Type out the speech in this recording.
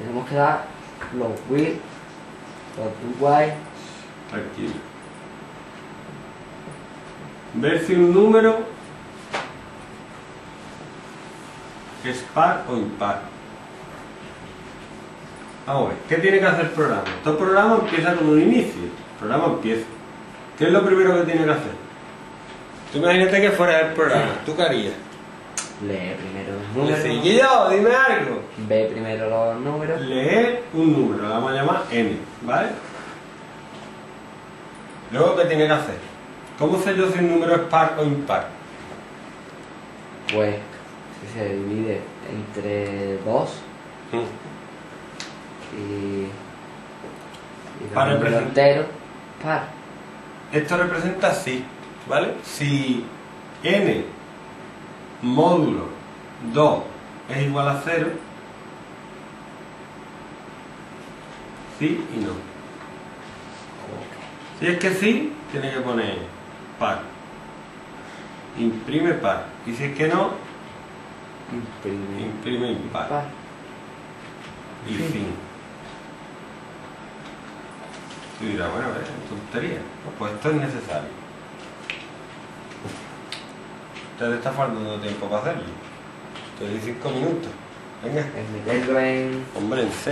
tenemos que dar los with, los do Tranquilo. Ver si un número es par o impar. Vamos a ver, ¿qué tiene que hacer el programa? Todo programa empieza con un inicio. El programa empieza. ¿Qué es lo primero que tiene que hacer? Tú imagínate que fuera el programa. ¿Tú qué harías? Lee primero los números, Sencillo, dime algo. ve primero los números, Leer un número, lo vamos a llamar n, ¿vale? Luego, ¿qué tiene que hacer? ¿Cómo sé yo si un número es par o impar? pues si se divide entre 2 y, y los Para representar- enteros, par. Esto representa así, ¿vale? Si n módulo 2 es igual a 0, sí y no. Si es que sí, tiene que poner par. Imprime par. Y si es que no, Imprime imprime impar. par. Y Fin. fin. Tú dirás, bueno, es tontería. Pues esto es necesario. Te está faltando tiempo para hacerlo. Te doy cinco minutos. Venga. Es meterlo en Hombre, en serio.